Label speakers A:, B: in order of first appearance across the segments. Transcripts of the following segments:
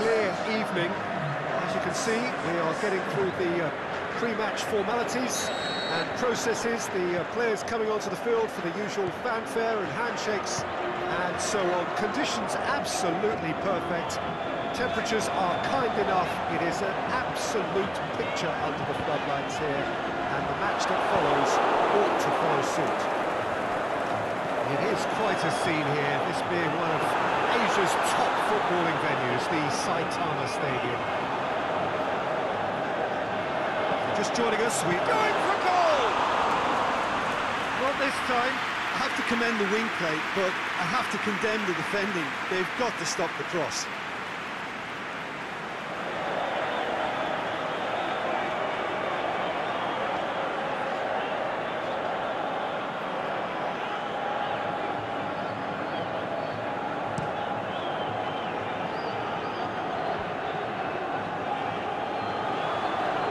A: clear evening. As you can see, we are getting through the uh, pre-match formalities and processes, the uh, players coming onto the field for the usual fanfare and handshakes and so on. Conditions absolutely perfect. Temperatures are kind enough. It is an absolute picture under the floodlights here and the match that follows ought to follow suit. It is quite a scene here, this being one of Asia's top footballing venues, the Saitama Stadium. Just joining us, we're going for goal! Not this time.
B: I have to commend the wing play, but I have to condemn the defending. They've got to stop the cross.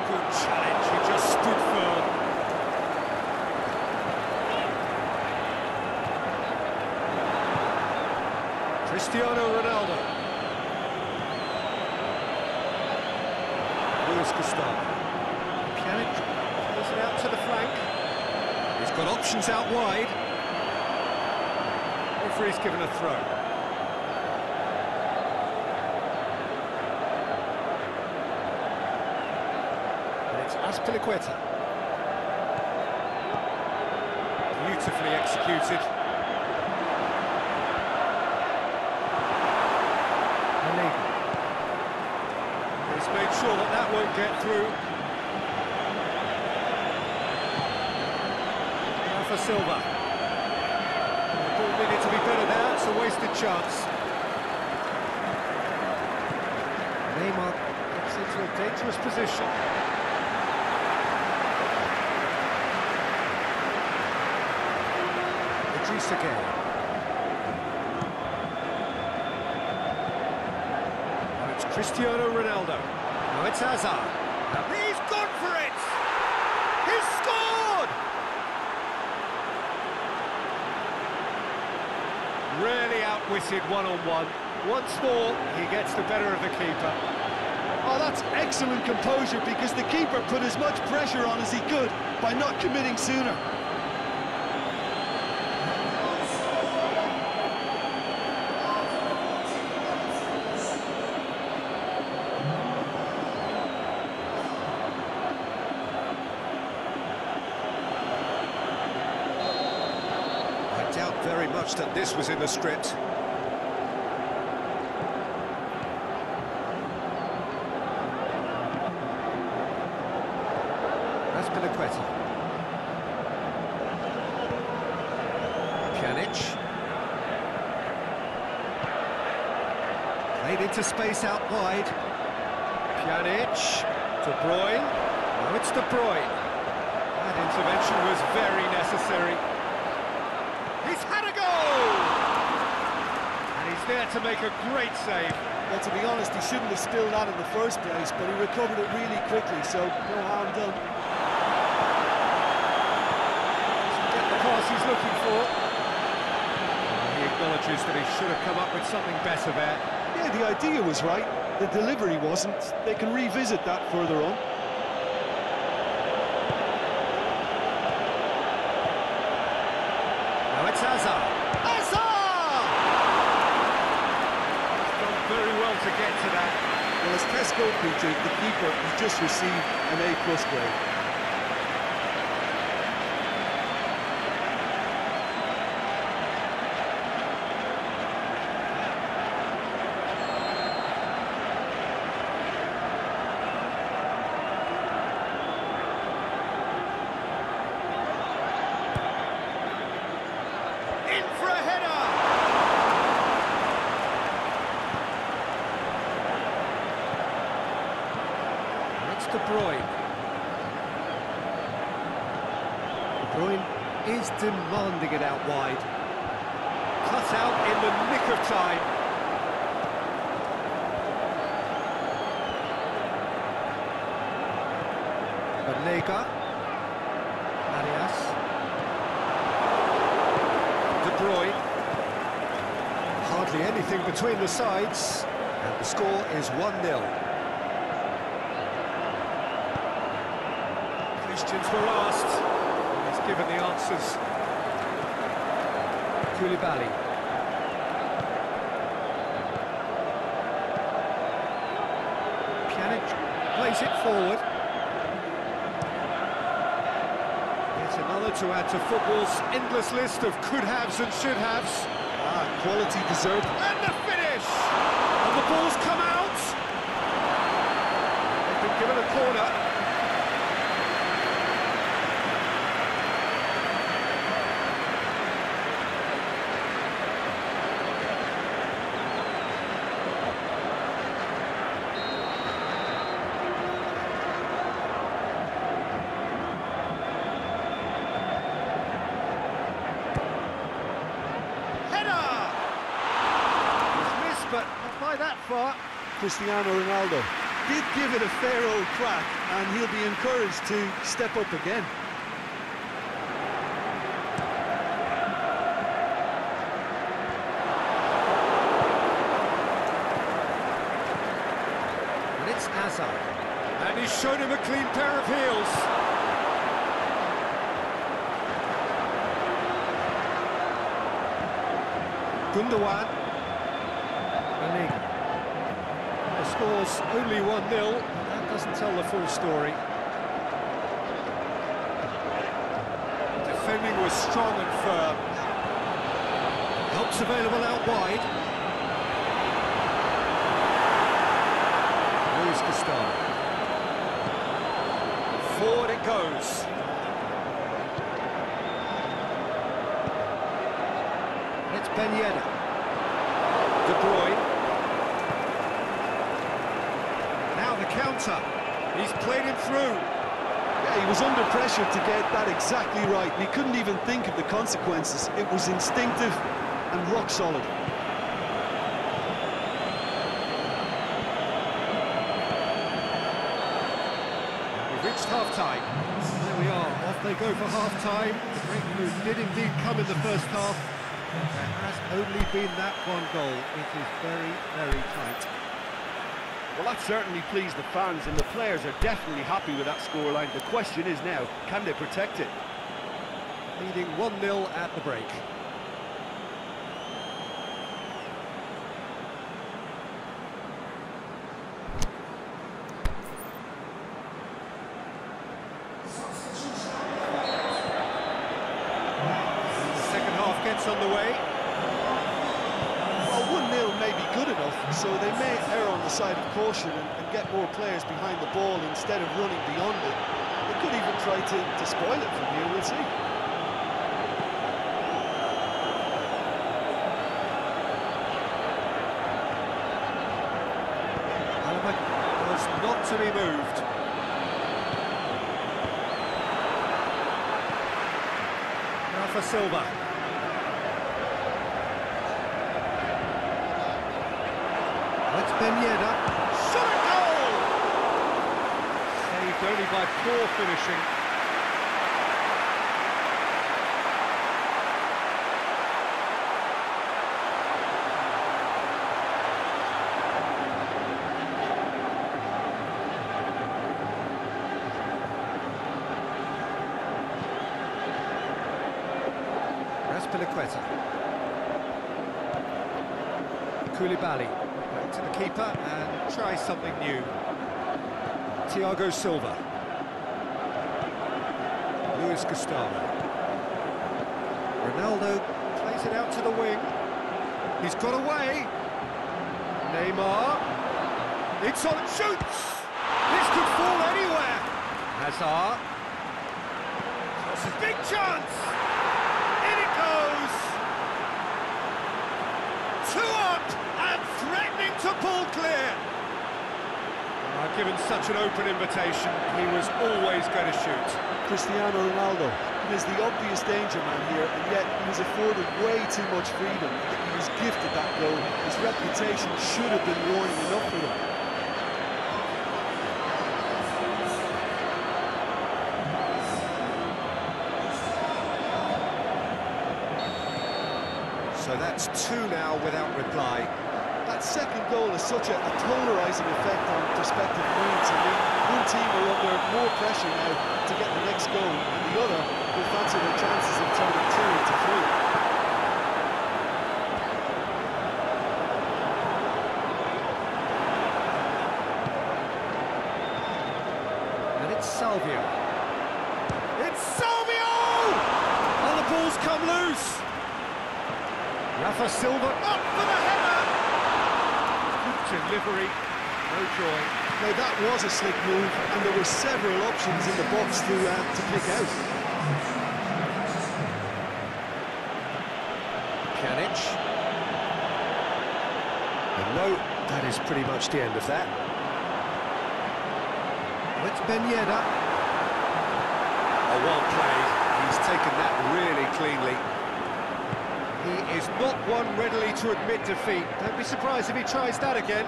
A: Good challenge, he just stood firm. Cristiano Ronaldo. Luis Gustavo. Pjanic plays it out to the flank. He's got options out wide. Referee's given a throw. And it's Azpilicueta. Beautifully executed. Illegal. He's made sure that that won't get through. Rafa Silva. The ball needed to be better there, it's a wasted chance. Neymar gets into a dangerous position. Idrissa Gueye. Oh, now it's Cristiano Ronaldo. Now it's Hazard. He's gone for it! He's scored! Really outwitted one-on-one. Once more, he gets the better of the keeper.
B: Oh, that's excellent composure because the keeper put as much pressure on as he could by not committing sooner.
A: I doubt very much that this was in the script. Azpilicueta. Pjanic. Played into space out wide. Pjanic. De Bruyne. Now it's De Bruyne. That intervention was very necessary. He's had a goal! And he's there to make a great save.
B: Well, to be honest, he shouldn't have spilled that in the first place, but he recovered it really quickly, so no harm done.
A: Get the pass he's looking for. He acknowledges that he should have come up with something better there.
B: Yeah, the idea was right. The delivery wasn't. They can revisit that further on.
A: Now it's Hazard. Hazard! He's done very well to get to that.
B: Well, as the keeper has just received an A-plus grade.
A: In for a header! It's De Bruyne. De Bruyne is demanding it out wide. Cut out in the nick of time. Banega. Arias. De Bruyne. Hardly anything between the sides. And the score is 1-0. Questions were asked, given the answers. Koulibaly. Pjanic plays it forward. It's another to add to football's endless list of could-haves and should-haves.
B: Ah, quality deserved.
A: And the finish! And the ball's come out! They've been given a corner. Header! He's missed, but not by that far.
B: Cristiano Ronaldo did give it a fair old crack, and he'll be encouraged to step up again.
A: And it's Hazard. And he's shown him a clean pair of heels. Gundogan. Running. The score's only 1-0. That doesn't tell the full story. Defending was strong and firm. Helps available out wide. Luis Gustavo. Forward it goes. It's Ben Yedder. De Bruyne. Now the counter. He's played him through.
B: Yeah, he was under pressure to get that exactly right, and he couldn't even think of the consequences. It was instinctive and rock solid.
A: We've reached half-time. There we are, off they go for half-time. The breakthrough did indeed come in the first half. There has only been that one goal. It is very, very tight.
C: Well, that certainly pleased the fans, and the players are definitely happy with that scoreline. The question is now, can they protect it?
A: Leading 1-0 at the break. The second half gets underway.
B: Well, 1-0 may be good enough, so they may err on the side of caution and, and get more players behind the ball instead of running beyond it. They could even try to, to spoil it from here, we'll see.
A: Was not to be moved. Now for Silva. Ben Shot a goal! Saved only by poor finishing. Azpilicueta. Koulibaly and try something new. Thiago Silva. Luis Gustavo. Ronaldo plays it out to the wing. He's got away. Neymar. It's on, shoots! This could fall anywhere. Hazard. Crosses, big chance! In it goes! Two up and to clear. Ah, given such an open invitation, he was always going to shoot.
B: Cristiano Ronaldo is the obvious danger man here, and yet he was afforded way too much freedom. He was gifted that goal. His reputation should have been warning enough for him.
A: So that's two now without reply.
B: Second goal has such a, a polarising effect on prospective wins. I mean, one team are under more pressure now to get the next goal, and the other will fancy their chances of turning two into three.
A: And it's Salvio. It's Salvio! And the ball's come loose. Rafa Silva up for the header.
C: Good delivery, no joy.
B: Now that was a slick move, and there were several options in the box to uh, to pick out.
A: Pjanic. And no, that is pretty much the end of that. It's Ben Yedder. Oh, well played. He's taken that really cleanly. He is not one readily to admit defeat. Don't be surprised if he tries that again.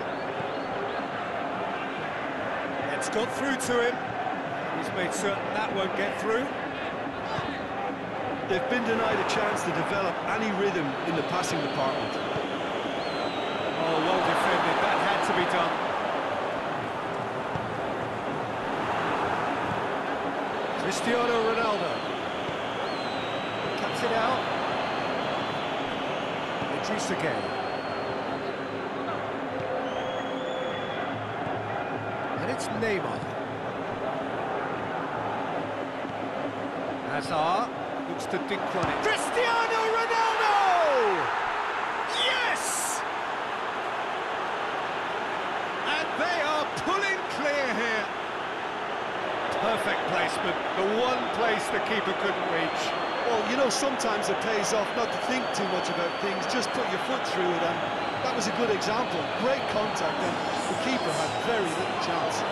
A: It's got through to him. He's made certain that won't get through.
B: They've been denied a chance to develop any rhythm in the passing department.
A: Oh, well defended. That had to be done. Cristiano Ronaldo. Cuts it out. Gueye. And it's Neymar. Hazard looks to dink on it. Cristiano Ronaldo! Yes! And they are pulling clear here. Perfect placement, the one place the keeper couldn't reach.
B: Well, you know, sometimes it pays off not to think too much about things, just put your foot through it, and that was a good example. Great contact, and the keeper had very little chance.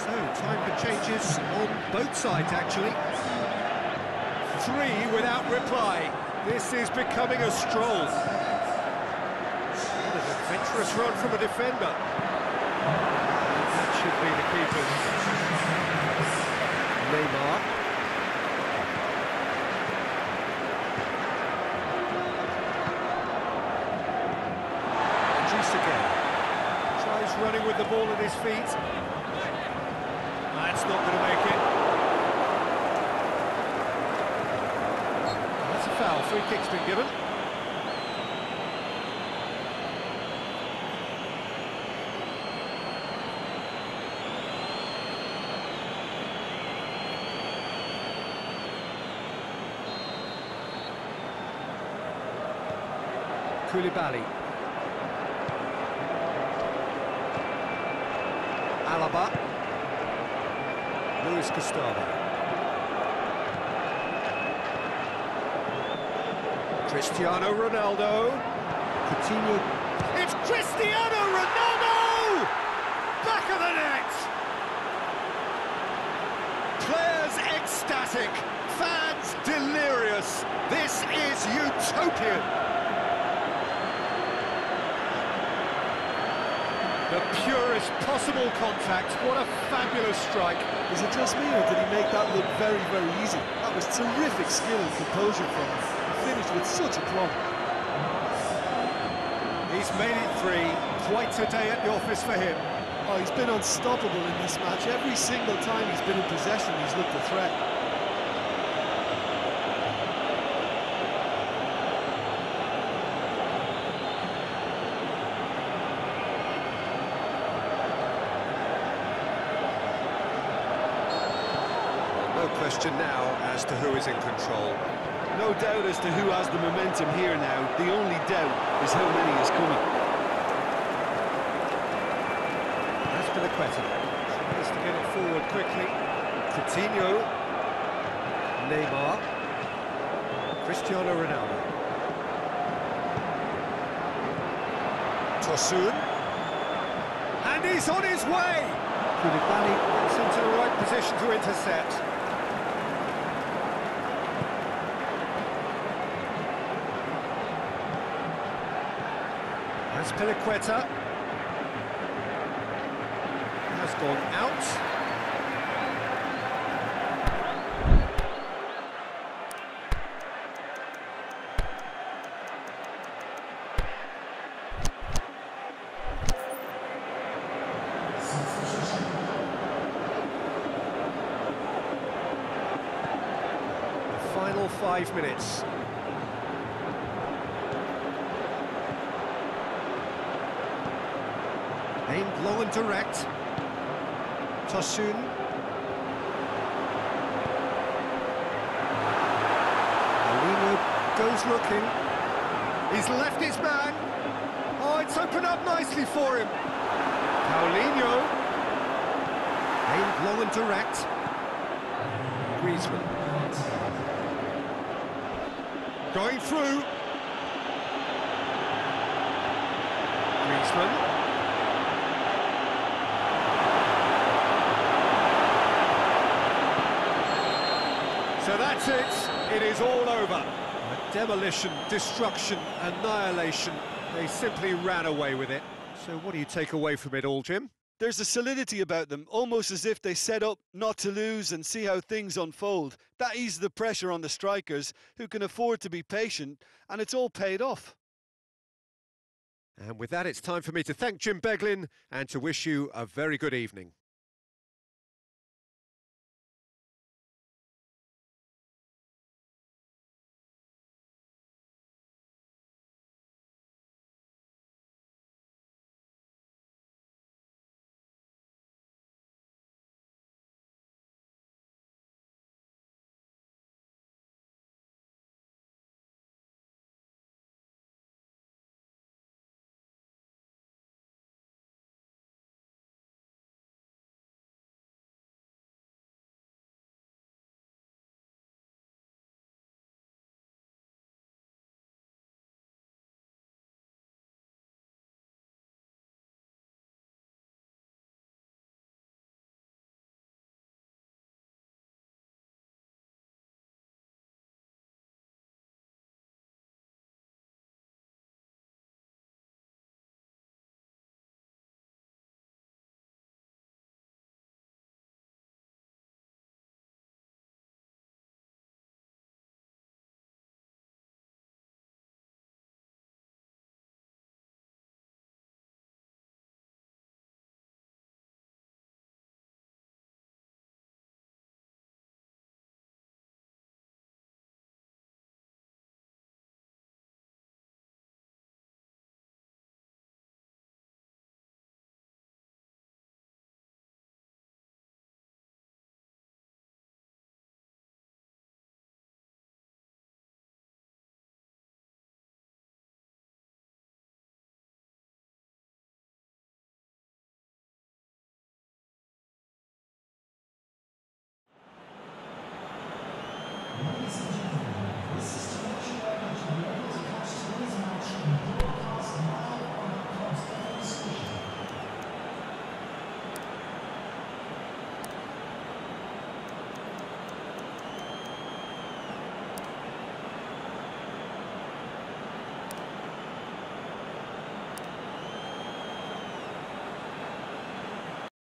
A: So, time for changes on both sides, actually. Three without reply. This is becoming a stroll. What an adventurous run from a defender. That should be the keeper. Neymar. Running with the ball at his feet. That's not going to make it. That's a foul. Free kick's been given. Koulibaly. Gustavo. Cristiano Ronaldo. Coutinho. It's Cristiano Ronaldo! Back of the net! Players ecstatic, fans delirious. This is utopian. The purest possible contact. What a fabulous strike.
B: Is it just me, or did he make that look very, very easy? That was terrific skill and composure from him. He finished with such a plumb.
A: He's made it three. Quite a day at the office for him.
B: Oh, he's been unstoppable in this match. Every single time he's been in possession, he's looked a threat.
A: No question now as to who is in control.
C: No doubt as to who has the momentum here now. The only doubt is how many is coming.
A: That's for the Azpilicueta tries to get it forward quickly. Coutinho. Neymar. Cristiano Ronaldo. Tosun. And he's on his way! Koulibaly gets into the right position to intercept. Azpilicueta has gone out. Final five minutes. Direct. Tosun. Alino goes looking. He's left his man. Oh, it's opened up nicely for him. Paulinho. Aimed low and direct. Griezmann. Going through. Griezmann. So that's it. It is all over. Demolition, destruction, annihilation. They simply ran away with it. So what do you take away from it all, Jim?
B: There's a solidity about them, almost as if they set up not to lose and see how things unfold. That eases the pressure on the strikers, who can afford to be patient, and it's all paid off.
A: And with that, it's time for me to thank Jim Beglin and to wish you a very good evening.